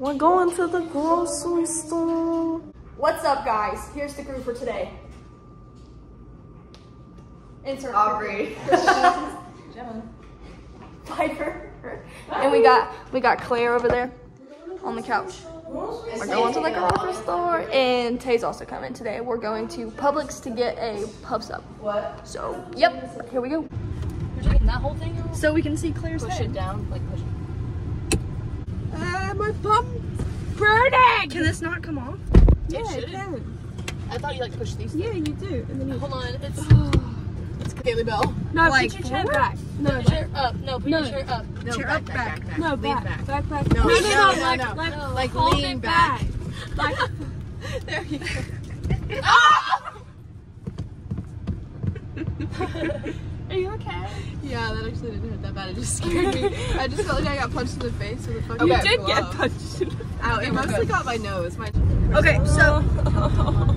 We're going to the grocery store. What's up, guys? Here's the crew for today. Insert Aubrey. Jenna. Piper. And we got we got Claire over there on the couch. We're going to the grocery store, and Tay's also coming today. We're going to Publix to get a pub sub. What? So, yep, here we go. You're taking that whole thing? So we can see Claire's Push head. it down, like push it. My bum burning. Can this not come off? Yeah, it it? can. I thought you like pushed these. Yeah, you do. And then you. Hold on, it's it's Kaylee Bell. No, Like put your chair forward? back. No, Put your chair up. No, put your chair up. No, Chair back, up, back, back. back, back. no, back, back. back, back. No, no, no, no, no, like, no. Like, No. Like hold lean it back. Like, There you go. are you okay? Yeah, that actually didn't hurt that bad. It just scared me. I just felt like I got punched in the face with a fucking You glove. did get punched. Ow, it mostly got my nose. My Okay, so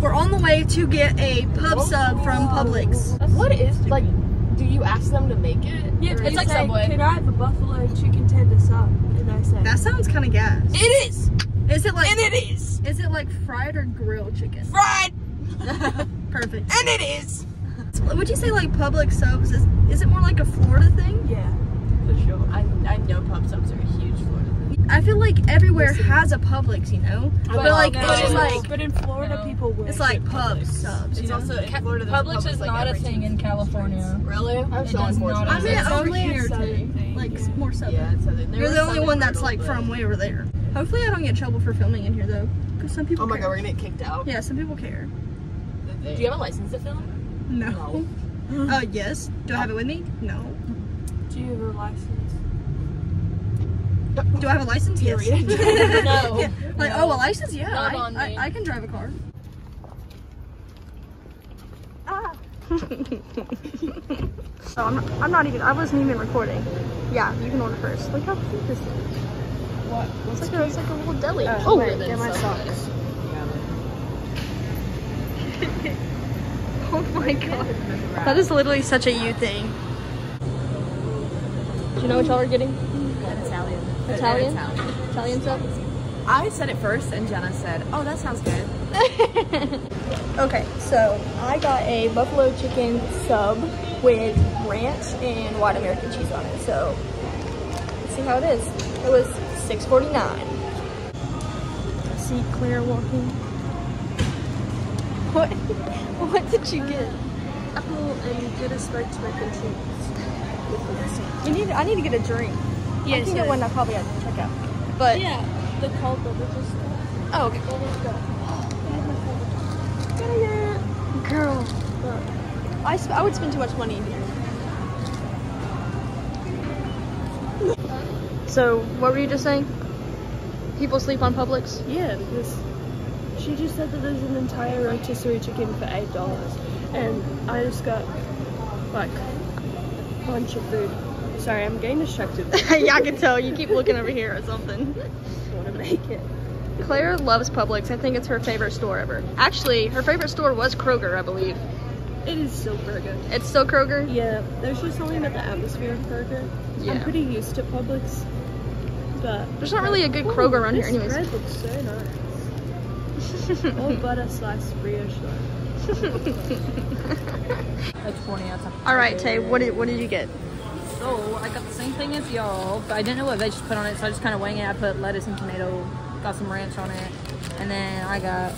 we're on the way to get a pub sub from Publix. What is like? Do you ask them to make it? Yeah, it's like it Subway. Can I have a buffalo chicken tender sub? And I say, That sounds kind of gas. It is. Is it like? And it is. Is it like fried or grilled chicken? Fried. Perfect. And it is. Would you say like Publix subs is is it more like a Florida thing? yeah, for sure. I, I know pub subs are a huge Florida thing. I feel like everywhere has a Publix, you know. But, like no, it's just like but in Florida, No. people will. it's like pub subs. You It's know? also in Ca- Florida. there's Publix is like not a every thing in California. Really? I'm It so does not unfortunate. I mean It's over only a here southern too, thing. like s- more southern. Yeah, it's southern. They You're the only southern one that's like from way over there. Hopefully, I don't get trouble for filming in here though, because some people. Oh my care. god, we're gonna get kicked out. Yeah, some people care. Do you have a license to film? No. Uh, yes. Do I have it with me? No. Do you have a license? Do I have a license? Yes. No. Yeah. Like, No. oh, a license? Yeah. Not I, on I, me. I can drive a car. Ah. oh, I'm not, I'm not even, I wasn't even recording. Yeah, you can order first. Look how cute this is. What? It's like a, it's like a little deli. Oh, wait, get my Subway. socks. Oh my god. That is literally such a you thing. Do you know what y'all are getting? Italian. Italian? Italian. Italian sub? I said it first, and Jenna said, "Oh, that sounds good." okay, so I got a buffalo chicken sub with ranch and white American cheese on it. So let's see how it is. It was $6.49. See Claire walking. What? What did you get? Apple and get a spiked mac and cheese. You need. I need to get a drink. I Yes, can get one. I probably have to check out. But Yeah, the cold beverages. oh, okay. Girl, I, sp- I would spend too much money in here. So, what were you just saying? People sleep on Publix? Yeah, because she just said that there's an entire rotisserie chicken for eight dollars, and I just got like a bunch of food. Sorry, I'm getting distracted. yeah, I can tell. You keep looking over here or something. I want to make it. Claire loves Publix. I think it's her favorite store ever. Actually, her favorite store was Kroger, I believe. It is still Kroger. It's still Kroger? Yeah, there's just something about the atmosphere of Kroger. Yeah. I'm pretty used to Publix, but There's not really a good Kroger around here anyways. bread looks so nice. Or butter sliced brioche loaf. Like 20 out of All right, Tay, what did, what did you get? So I got the same thing as y'all, but I didn't know what veg to put on it, so I just kind of wing it. I put lettuce and tomato, got some ranch on it, and then I got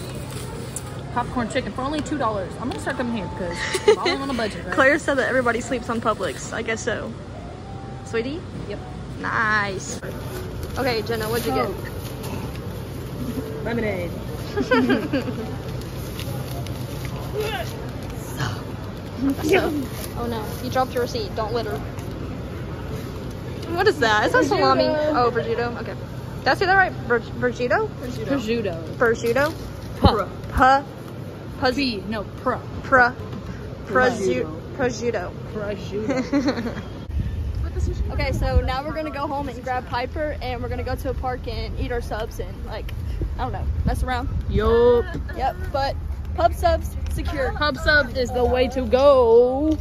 popcorn chicken for only two dollars. I'm gonna start coming here because I'm all on a budget. Right? Claire said that everybody sleeps on Publix. I guess so. Sweetie? Yep. Nice. Okay, Jenna, what'd you get? Lemonade. Oh no, you dropped your receipt. Don't litter. What is that? Is that salami? Oh, prosciutto. Okay. Did I say that right? Vir- Prosciutto? Prosciutto. Prosciutto? Puh. Pa. Puz- P. No, pro. Pra. Prosciutto. Prosciutto. Prosciutto. Okay, so now we're gonna go home and grab Piper, and we're gonna go to a park and eat our subs and like, I don't know, mess around. yup. Yep, but pub subs secure. Pub sub is the way to go.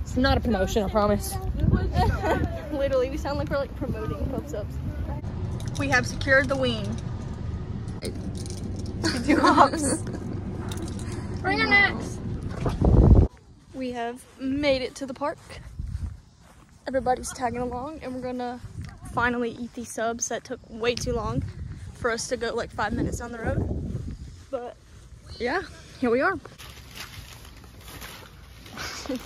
It's not a promotion, I promise. Literally, we sound like we're like promoting pub subs. we have secured the wing. Two hops. Bring your necks. We have made it to the park. Everybody's tagging along and we're gonna finally eat these subs that took way too long for us to go like five minutes down the road. But yeah, here we are.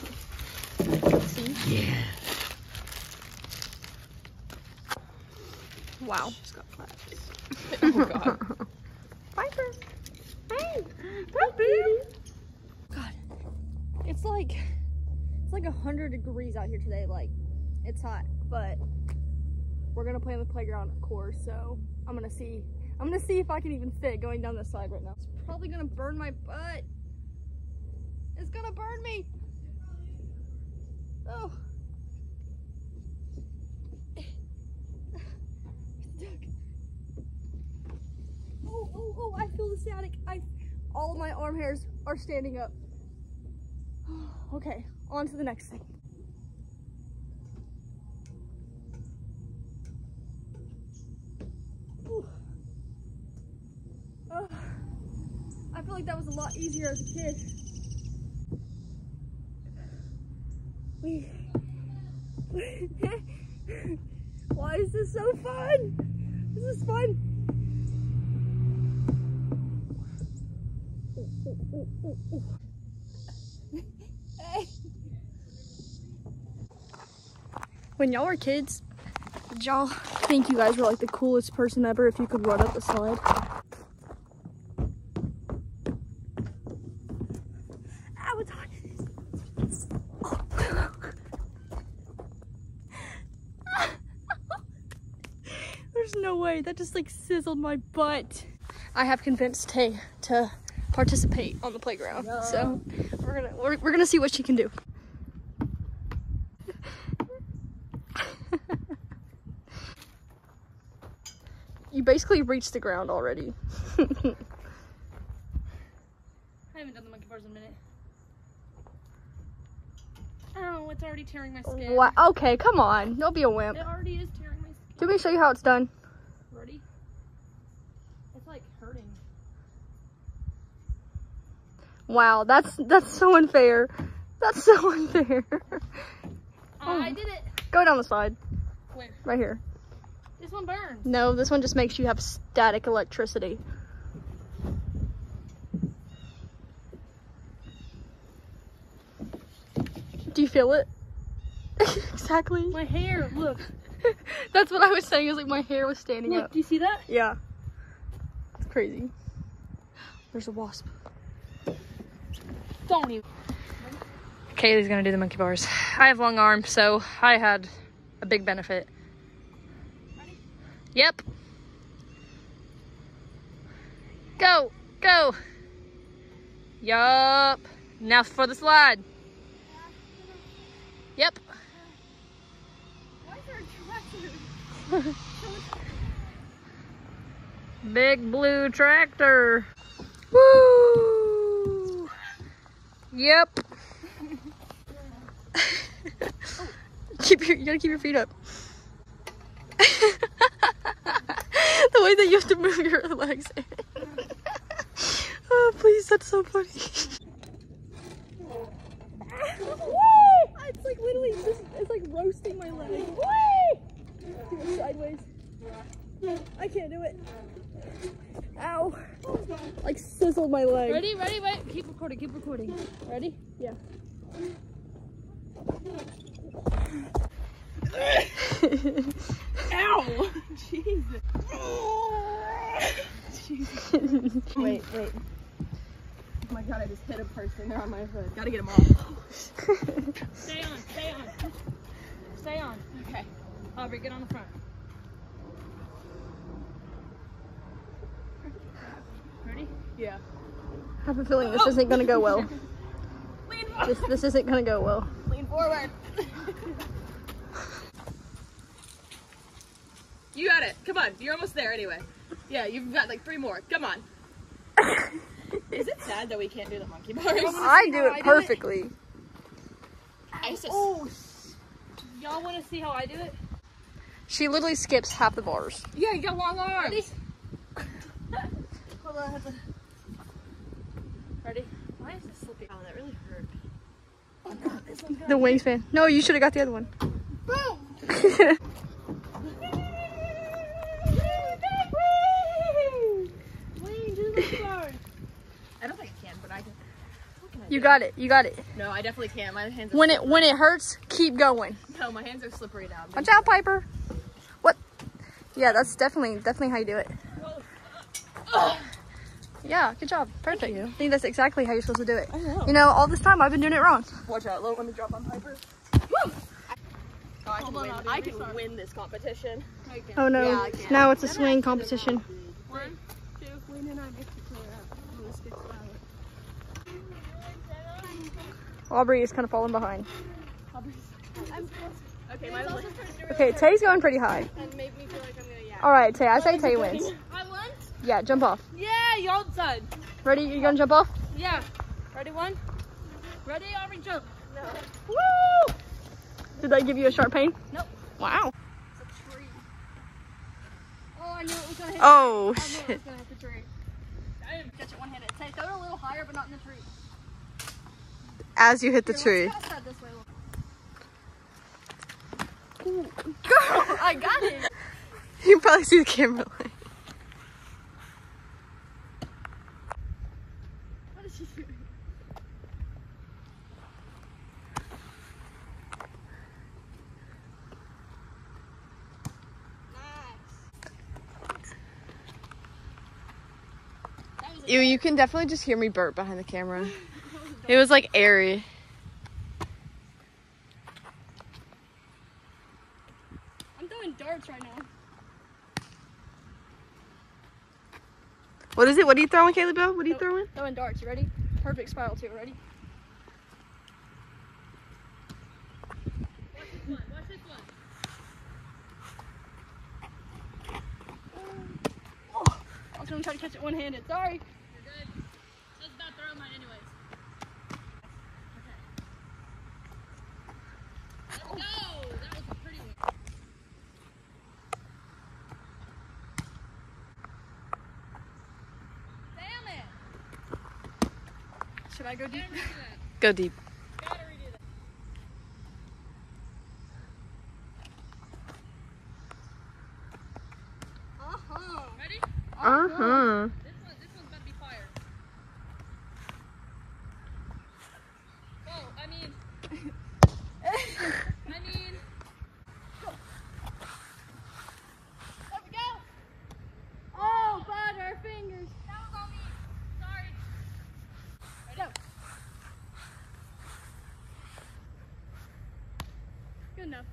See? Yeah. Wow. Oh god. Piper. Hey. Piper. God. It's like it's like a hundred degrees out here today. Like it's hot, but we're gonna play on the playground, of course. So I'm gonna see. I'm gonna see if I can even fit going down this slide right now. It's probably gonna burn my butt. It's gonna burn me. Oh. Oh, oh, oh, I feel the static. I, all of my arm hairs are standing up. okay, on to the next thing. Ooh. Ugh. I feel like that was a lot easier as a kid. Why is this so fun? This is fun. When y'all were kids, y'all think you guys were like the coolest person ever if you could run up the slide? Ow, it's hot. There's no way. That just like sizzled my butt. I have convinced Tay to participate on the playground. So we're gonna we're, we're gonna see what she can do. you basically reached the ground already. I haven't done the monkey bars in a minute. Oh, it's already tearing my skin. wow. Okay, come on. Don't be a wimp. It already is tearing my skin. Do me show you how it's done. Ready? It's like hurting. Wow, that's that's so unfair. That's so unfair. Oh, I did it. Go down the slide. Where? Right here. This one burns. No, this one just makes you have static electricity. Do you feel it? exactly. My hair, look. That's what I was saying. Is like my hair was standing Look, up. do you see that? Yeah. It's crazy. There's a wasp. Don't even. Kaylee's gonna do the monkey bars. I have long arms, so I had a big benefit. Yep. Go, go. Yup. Now for the slide. Yep. Big blue tractor. Woo! Yep. Keep your you gotta keep your feet up. the way that you have to move your legs. oh please, that's so funny. it's like literally just it's like roasting my leg. Do it sideways. I can't do it. Ow. Like my leg. Ready, ready, wait. Keep recording, keep recording. Ready? Yeah. Ow! Jesus. Wait, wait. Oh my god, I just hit a person. They're on my hood. Gotta get them off. Stay on, stay on. Stay on. Okay. Aubrey, get on the front. Ready? Yeah. I have a feeling this isn't gonna go well. Lean, This this isn't gonna go well. lean forward. you got it. Come on. You're almost there anyway. Yeah, you've got like three more. Come on. Is it sad that we can't do the monkey bars? I do it perfectly. I just, Oh, y'all want to see how I do it? She literally skips half the bars. Yeah, you got long arms. Hold on, I have to... Ready? Why is this slipping? Oh, that really hurt. Oh the wingspan. No, you should have got the other one. I don't think I can, but I can. Can I you do? got it. You got it. No, I definitely can't. My hands are When it when it hurts, keep going. no, my hands are slippery now. Watch out, Piper. What? Yeah, that's definitely definitely how you do it. Yeah, good job. Perfect. You. I think that's exactly how you're supposed to do it. I know. You know, all this time I've been doing it wrong. Watch out. Let, let me drop on Piper. Oh, I can win. I can win this competition. Oh no. Yeah, I now it's a swing competition. One, two, Wayne and I make the clear out. Let's get started. Aubrey is kind of falling behind. Okay, my Okay, Tay's going pretty high. and make me feel like I'm gonna yeah. All right, Tay. I say Tay wins. Yeah, jump off. Yeah, y'all done. Ready? You gonna jump off? Yeah. Ready one? Ready, Aubrey, jump. No. Woo! Did they give you a sharp pain? Nope. Wow. Oh, I knew it was gonna hit. Oh I knew it shit. was gonna hit the tree. Catch it one handed. Say, throw it a little higher, but not in the tree. As you hit the tree. That way. a little. I got it. You can probably see the camera light. What is she doing? Ew, you can definitely just hear me burp behind the camera. It was like airy. I'm throwing darts right now. What is it? What are you throwing, Caleb? What are you throwing? Throwing darts. You ready? Perfect spiral too. Ready? Watch this one. Watch this Oh, I was gonna try to catch it one-handed. Sorry. Should I go deep? Go deep. Uh-huh. Ready? Uh huh. This one, this one's about to be fire. Oh, I mean. I mean. There we go. Oh, butter fingers. That was on me. Sorry. Ready? Go. Good enough.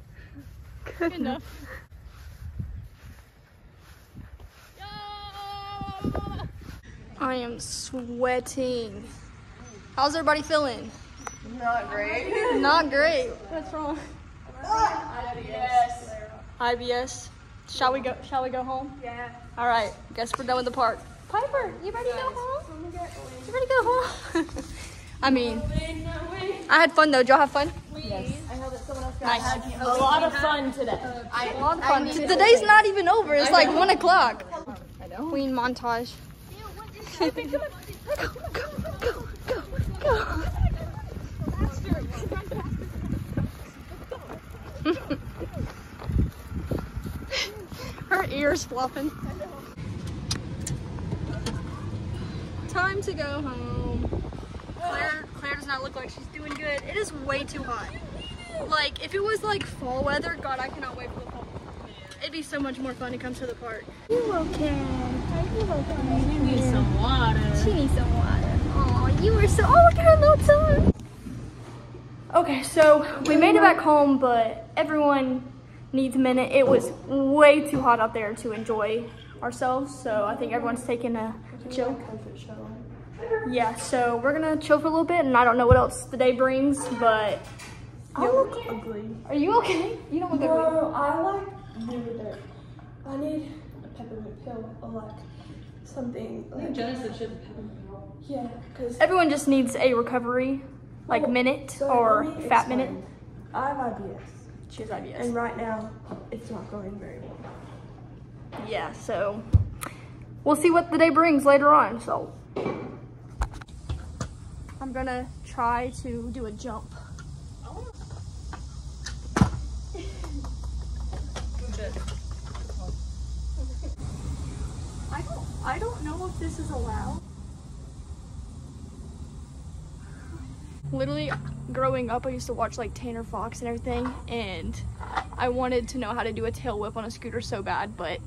Good enough. I am sweating. How's everybody feeling? Not great. Not great. What's wrong? IBS. IBS. Shall we go? Shall we go home? Yeah. All right. Guess we're done with the park. Piper, you ready to go home? You ready to go home? I mean, I had fun though. Did y'all have fun? Yes. had A lot of fun today. A lot of fun. Today's not even over. It's like one o'clock. Queen montage. go, go, go, go, go. Her ears flopping. Time to go home. Claire, Claire does not look like she's doing good. It is way too hot. Like, if it was like fall weather, God, I cannot wait for the fall. It'd be so much more fun to come to the park. You okay? Are you okay? You need some water. She needs some water. Oh, you were so. Oh, look at her little tongue. Okay, so we made it back home, but everyone needs a minute. It was way too hot out there to enjoy ourselves, so I think everyone's taking a chill. Yeah, so we're gonna chill for a little bit, and I don't know what else the day brings, but. I look ugly. Are you okay? You don't look ugly. No, I like really dirt. I need a peppermint pill or like something. Like, Jenna said she has a peppermint pill. yeah, because Everyone just needs a recovery, like minute or fat minute. I have IBS. She has IBS. And right now, it's not going very well. yeah, so we'll see what the day brings later on. So I'm gonna try to do a jump. Know if this is allowed. Literally growing up I used to watch like Tanner Fox and everything and I wanted to know how to do a tail whip on a scooter so bad, but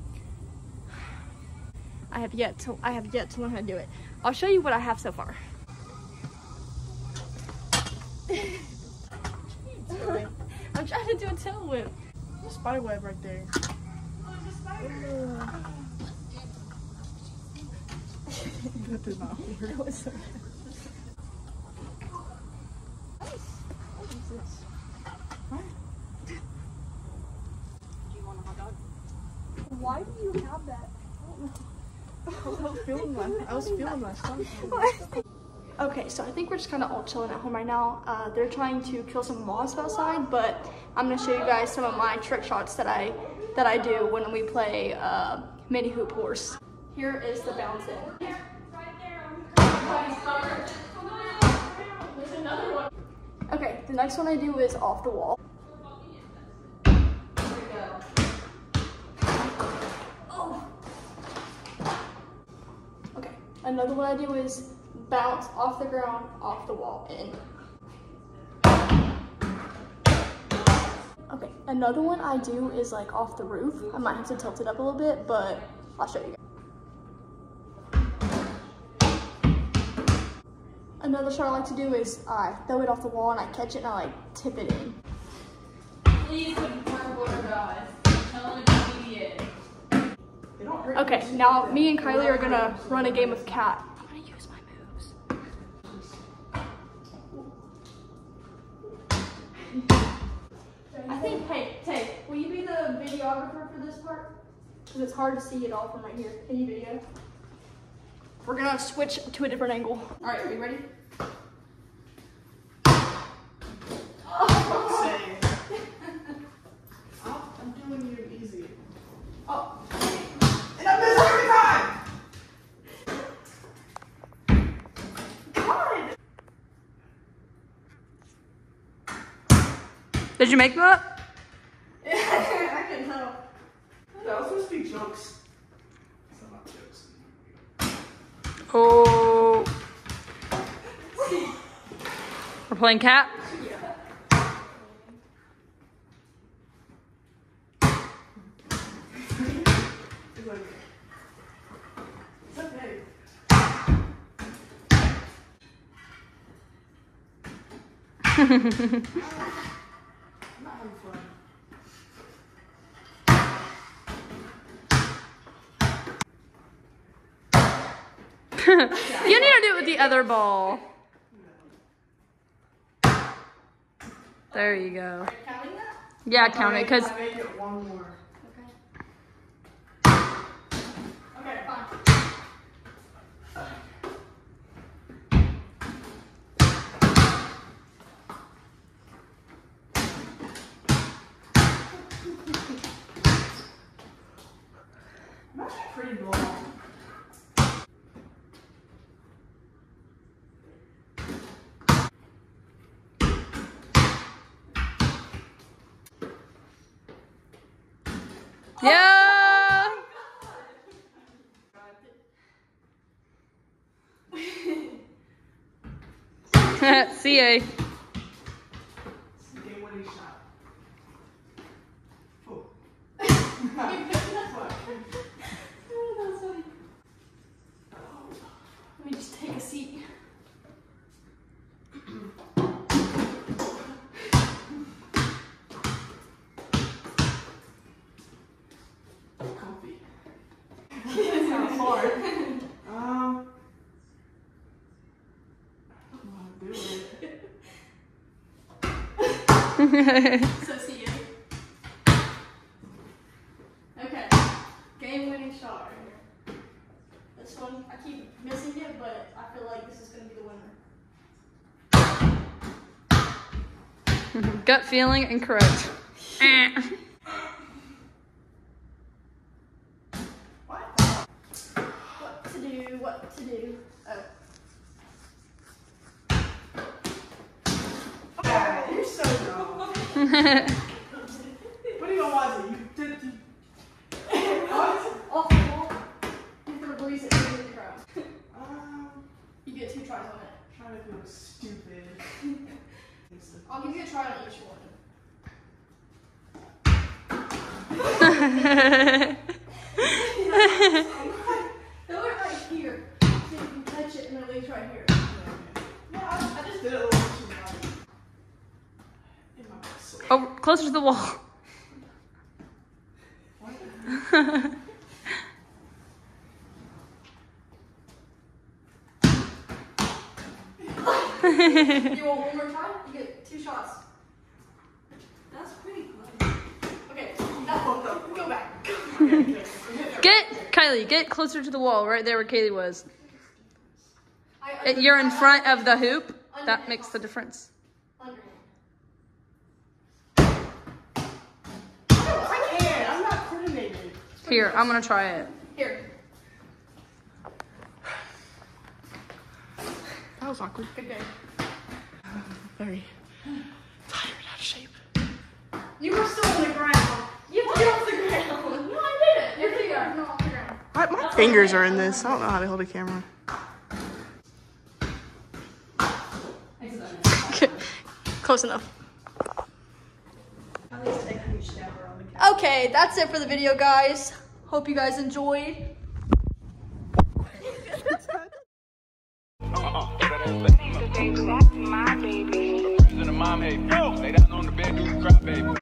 I have yet to I have yet to learn how to do it. I'll show you what I have so far. I'm trying to do a tail whip. Spider web right there. That did not work. Why do you have that? I was feeling last. I was feeling last time. Okay, so I think we're just kind of all chilling at home right now. Uh, they're trying to kill some wasps outside, but I'm gonna show you guys some of my trick shots that I that I do when we play uh, mini hoop horse. Here is the bounce in. Okay, the next one I do is off the wall. Oh. Okay, another one I do is bounce off the ground, off the wall, in. Okay, another one I do is like off the roof. I might have to tilt it up a little bit, but I'll show you guys. Another shot I like to do is I throw it off the wall and I catch it and I like tip it in. Please confirm guys. Tell them it's immediate. They don't hurt. Okay, now me and Kylie are gonna run a game of cat. I'm gonna use my moves. I think, hey, Tay, will you be the videographer for this part? Because it's hard to see it all from right here. Can you video? We're gonna switch to a different angle. All right, are you ready? I'm doing you easy. Oh. And I miss every time! Did you make that? I can help. That was supposed to be jokes. Jokes. Oh. We're playing cat. It's okay. It's okay. I'm not having fun. you need to do it with the other ball. There you go. Counting that? Yeah, count it, cause I make it one more. Okay, fine. I'm actually pretty long. yeah. See ya. It's the game winning shot. Oh. Let me just take a seat. Comfy. it's not hard. Um. I don't know how to do it. So see you. Okay. Game winning shot right here. This one, I keep missing it, but I feel like this is gonna be the winner. Gut feeling incorrect. Eh. What to do? What to do? Oh. Yeah, you're so what do you want to You did. You... what? Off the. You have to release it into the crowd. Um, You get two tries on it. trying to feel stupid. I'll give you a try on each one. Throw it right here. So you can touch it and release right here. No, I, I just did it a little too much. In my muscle. Oh, closer to the wall. You want one more try? You get two shots. That's pretty good. Okay, now go back. Get Kylie, get closer to the wall, right there where Kaylee was. You're in front of the hoop. That makes the difference. Under. I can't. I'm not coordinated. Here, I'm gonna try it. Here. That was awkward. Good game. Very tired, out of shape. You were still on the ground. You to get off the ground. No, I didn't. Your feet are not off the ground. My, my fingers are in this. I don't know how to hold a camera. Close enough. Okay, that's it for the video, guys. Hope you guys enjoyed. Baby.